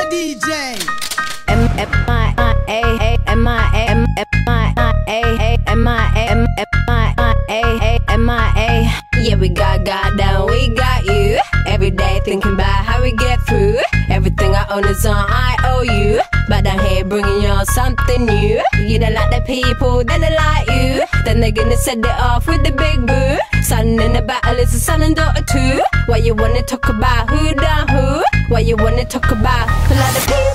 DJ. M M I I A A M I A M M I I A A M I A M M I I A A M I A. Yeah, we got God down, we got you. Every day thinking about how we get through. Everything I own is on I owe you. But I'm here bringing y'all something new. You don't like the people, then they like you. Then they're gonna set it off with the big boo. Son in the battle is a son and daughter too. Why you wanna talk about who done you wanna talk about? Pull out the people,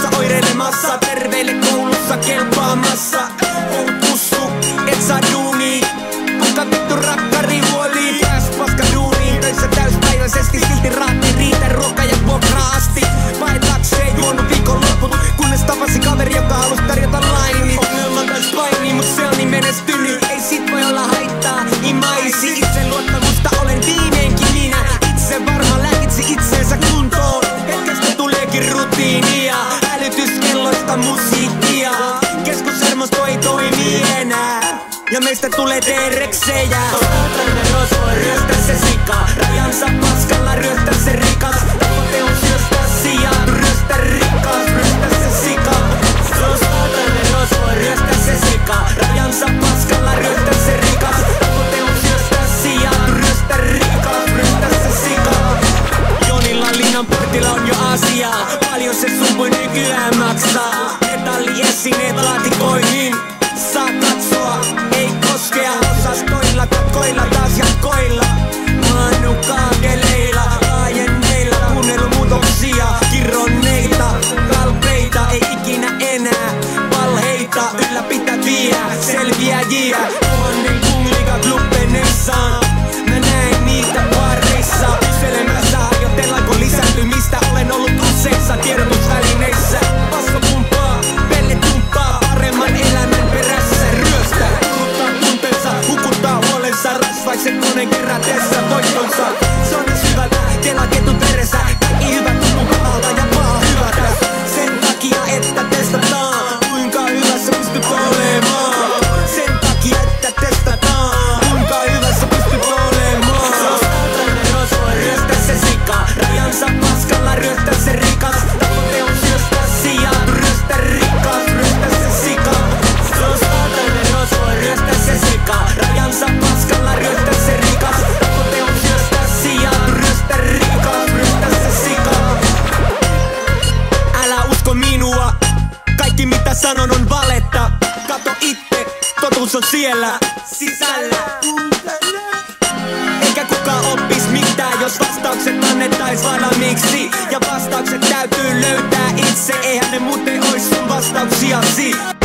jonossa oireilemassa Terveille koulussa kelpaamassa. Kussu, et saa Musiikkia Keskushermosto ei toimi enää ja meistä tulee tereksejä Saatainen rosvo, ryöstä se sika portilla on jo asiaa Paljon se sumpui nykyään maksaa. Metalliesineet laatikoihin Saa katsoa, ei koskea. Osastoilla, katkoilla, taas jatkoilla. Manu kaakeleilla, laajenneilla. Kuunnelumuutoksia, kirronneita Kalpeita, ei ikinä enää. Valheita, ylläpitäviä Selviäjiä, tuonnen kunglika klubbenessaan classic on totuus on siellä Sisällä. Eikä kukaan oppis mitään, jos vastaukset annettais valmiiksi Ja vastaukset täytyy löytää itse, eihän ne muuten ois sun vastauksiasi